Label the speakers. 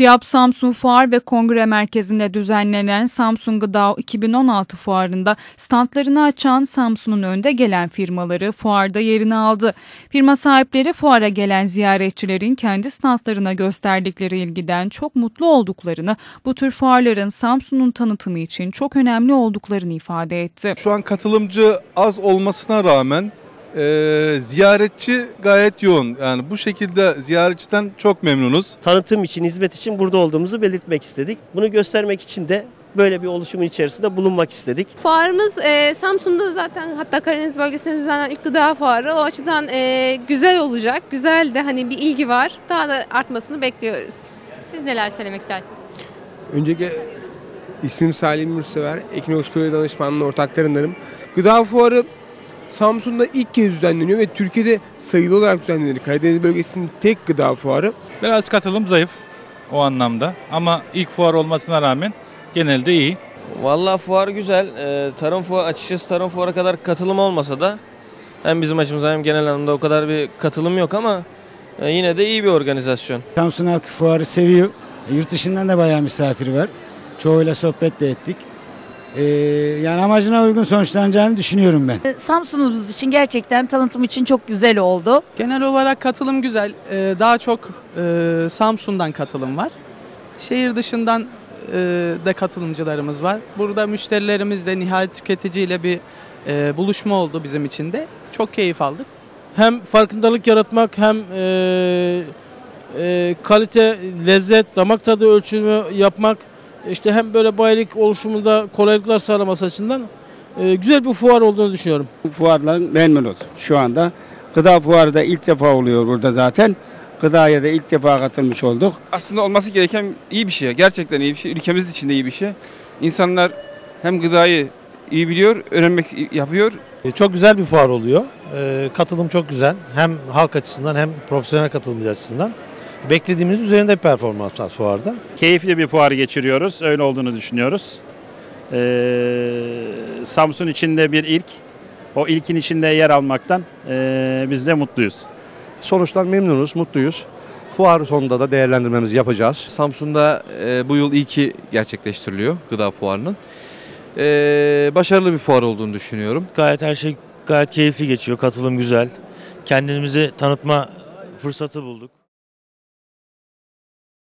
Speaker 1: FİAP Samsun Fuar ve Kongre Merkezi'nde düzenlenen Samsun Gıda 2016 fuarında standlarını açan Samsun'un önde gelen firmaları fuarda yerini aldı. Firma sahipleri fuara gelen ziyaretçilerin kendi standlarına gösterdikleri ilgiden çok mutlu olduklarını, bu tür fuarların Samsun'un tanıtımı için çok önemli olduklarını ifade etti.
Speaker 2: Şu an katılımcı az olmasına rağmen e, ziyaretçi gayet yoğun. Yani bu şekilde ziyaretçiden çok memnunuz.
Speaker 3: tanıtım için, hizmet için burada olduğumuzu belirtmek istedik. Bunu göstermek için de böyle bir oluşumun içerisinde bulunmak istedik.
Speaker 4: Fuarımız e, Samsun'da zaten hatta Karadeniz bölgesinde düzenlenen ilk gıda fuarı. O açıdan e, güzel olacak. Güzel de hani bir ilgi var. Daha da artmasını bekliyoruz.
Speaker 5: Siz neler söylemek istersiniz?
Speaker 6: Öncelikle ismim Salim Mürsever, Ekinox Proje Danışmanlığı ortaklarındanım. Gıda fuarı Samsun'da ilk kez düzenleniyor ve Türkiye'de sayılı olarak düzenlenir. Karadeniz bölgesinin tek gıda fuarı.
Speaker 7: Biraz katılım zayıf o anlamda ama ilk fuar olmasına rağmen genelde iyi.
Speaker 8: Vallahi fuar güzel. Ee, tarım fuarı açıkçası tarım fuarı kadar katılım olmasa da hem bizim açımızdan hem genel anlamda o kadar bir katılım yok ama e, yine de iyi bir organizasyon.
Speaker 9: Samsun Halkı Fuarı seviyor. Yurt dışından da bayağı misafir var. Çoğuyla sohbet de ettik. Ee, yani amacına uygun sonuçlanacağını düşünüyorum ben.
Speaker 10: Samsun'umuz için gerçekten tanıtım için çok güzel oldu.
Speaker 11: Genel olarak katılım güzel. Ee, Daha çok e, Samsun'dan katılım var. Şehir dışından e, de katılımcılarımız var. Burada müşterilerimizle, nihai tüketiciyle bir e, buluşma oldu bizim için de. Çok keyif aldık.
Speaker 12: hem farkındalık yaratmak hem e, e, kalite, lezzet, damak tadı ölçümü yapmak işte hem böyle bayilik oluşumunda kolaylıklar sağlaması açısından e, güzel bir fuar olduğunu düşünüyorum.
Speaker 13: fuardan memnunuz şu anda. Gıda fuarı da ilk defa oluyor burada zaten. Gıdaya da ilk defa katılmış olduk.
Speaker 14: Aslında olması gereken iyi bir şey. Gerçekten iyi bir şey. Ülkemiz için de iyi bir şey. İnsanlar hem gıdayı iyi biliyor, öğrenmek yapıyor.
Speaker 12: Çok güzel bir fuar oluyor. E, katılım çok güzel. Hem halk açısından hem profesyonel katılımcı açısından. Beklediğimiz üzerinde bir performans var fuarda.
Speaker 7: Keyifli bir fuar geçiriyoruz. Öyle olduğunu düşünüyoruz. Ee, Samsun içinde bir ilk. O ilkin içinde yer almaktan ee, biz de mutluyuz.
Speaker 13: Sonuçtan memnunuz, mutluyuz. Fuar sonunda da değerlendirmemizi yapacağız.
Speaker 2: Samsun'da e, bu yıl ilki gerçekleştiriliyor gıda fuarının. E, başarılı bir fuar olduğunu düşünüyorum.
Speaker 3: Gayet her şey gayet keyifli geçiyor. Katılım güzel. Kendimizi tanıtma fırsatı bulduk.